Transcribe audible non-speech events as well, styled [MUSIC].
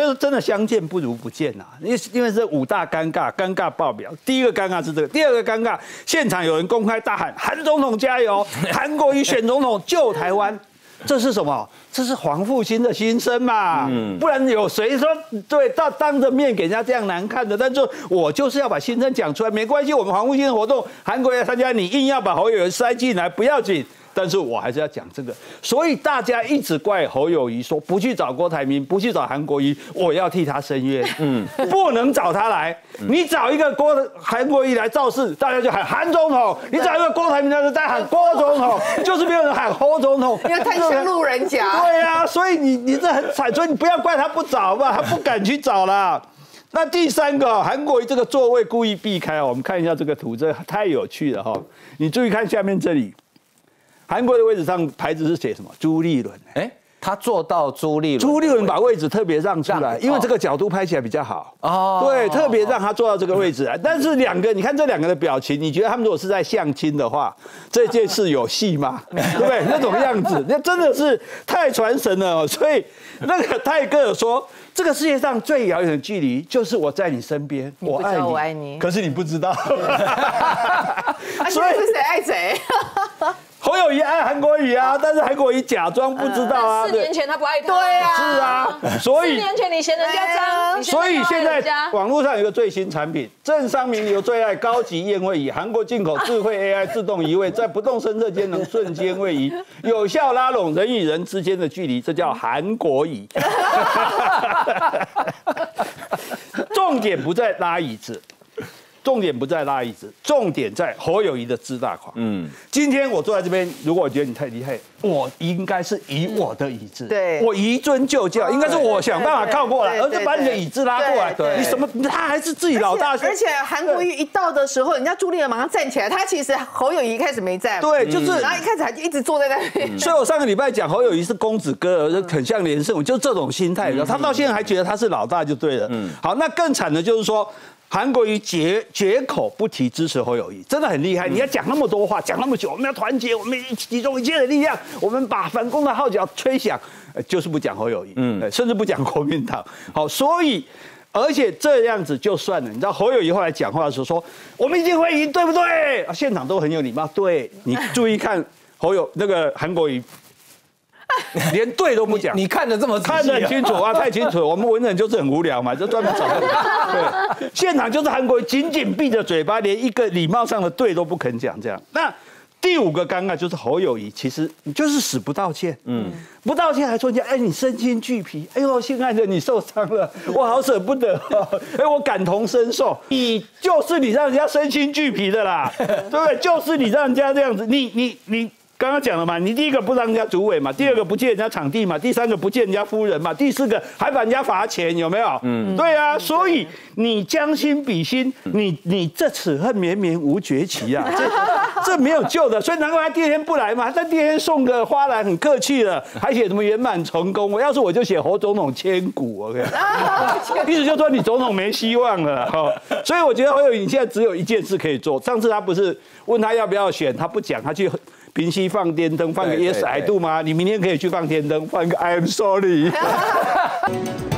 就是真的相见不如不见呐，因为因为是五大尴尬，尴尬爆表。第一个尴尬是这个，第二个尴尬，现场有人公开大喊“韩总统加油，[LAUGHS] 韩国瑜选总统救台湾”，这是什么？这是黄复兴的心声嘛？嗯不然有谁说对到当着面给人家这样难看的？但是我就是要把心声讲出来，没关系，我们黄复兴的活动，韩国瑜参加，你硬要把侯友谊塞进来，不要紧。但是我还是要讲这个，所以大家一直怪侯友谊说不去找郭台铭，不去找韩国瑜，我要替他申冤。嗯，不能找他来，你找一个郭韩国瑜来造势，大家就喊韩总统；你找一个郭台铭，他就在喊郭总统，就是没有人喊侯总统，[LAUGHS] 因为太像路人甲。[LAUGHS] 对呀，所以你你这很惨，所以你不要怪他不找吧，他不敢去找啦。那第三个，韩国瑜这个座位故意避开，我们看一下这个图，这太有趣了哈。你注意看下面这里。韩国的位置上牌子是写什么？朱立伦。哎，他坐到朱立伦，朱立伦把位置特别让出来，因为这个角度拍起来比较好。哦，对，特别让他坐到这个位置。但是两个，你看这两个的表情，你觉得他们如果是在相亲的话，[LAUGHS] 这件事有戏吗？对不对？那种样子，[LAUGHS] 那真的是太传神了。所以那个泰戈尔说，这个世界上最遥远的距离，就是我在你身边，我爱你，我爱你。可是你不知道，[LAUGHS] 所以是谁爱谁？侯友谊爱韩国瑜啊，但是韩国瑜假装不知道啊。四年前他不爱他。对啊。是啊，所以四年前你嫌人家脏，所以现在网络上有一个最新产品，政商名流最爱高级宴会椅，韩国进口智慧 [LAUGHS] AI 自动移位，在不动声色间能瞬间位移，有效拉拢人与人之间的距离，这叫韩国椅。[LAUGHS] 重点不在拉椅子。重点不在拉椅子，重点在侯友谊的自大狂。嗯，今天我坐在这边，如果我觉得你太厉害，我应该是以我的椅子，对，我移尊就教，应该是我想办法靠过来，而是把你的椅子拉过来。对，你什么？他还是自己老大。而且韩国瑜一到的时候，人家朱立伦马上站起来，他其实侯友谊一开始没站。对，就是，然后一开始还一直坐在那边。所以我上个礼拜讲侯友谊是公子哥，很像连胜，就这种心态。他到现在还觉得他是老大就对了。嗯，好，那更惨的就是说。韩国瑜绝绝口不提支持侯友谊，真的很厉害。你要讲那么多话，讲那么久，我们要团结，我们集中一切的力量，[LAUGHS] 我们把反攻的号角吹响，就是不讲侯友谊，嗯，甚至不讲国民党。好，所以而且这样子就算了。你知道侯友谊后来讲话的时候说，我们一定会赢，对不对？啊，现场都很有礼貌。对你注意看侯友那个韩国瑜。[LAUGHS] 连对都不讲，你 [LAUGHS] 看的这么看得很清楚啊，[LAUGHS] 太清楚。我们文人就是很无聊嘛，就专门找个对。现场就是韩国紧紧闭着嘴巴，连一个礼貌上的对都不肯讲。这样，那第五个尴尬就是侯友谊，其实你就是死不道歉，嗯，不道歉还说人家，哎，你身心俱疲，哎呦，亲爱的，你受伤了，我好舍不得，哎，我感同身受，你就是你让人家身心俱疲的啦，对不对？就是你让人家这样子，你你你。刚刚讲了嘛，你第一个不让人家主委嘛，第二个不借人家场地嘛，第三个不借人家夫人嘛，第四个还把人家罚钱，有没有？嗯，对啊，所以你将心比心，你你这此恨绵绵无绝期啊，[LAUGHS] 这这没有救的，所以难怪他第二天不来嘛，他第二天送个花篮很客气了，[LAUGHS] 还写什么圆满成功，我要是我就写侯总统千古，OK，[LAUGHS] 意思就说你总统没希望了，哈，所以我觉得侯友宜现在只有一件事可以做，上次他不是问他要不要选，他不讲，他去。平息放电灯，放个 Yes I do 吗？你明天可以去放天灯，放个 I'm sorry。[LAUGHS] [LAUGHS]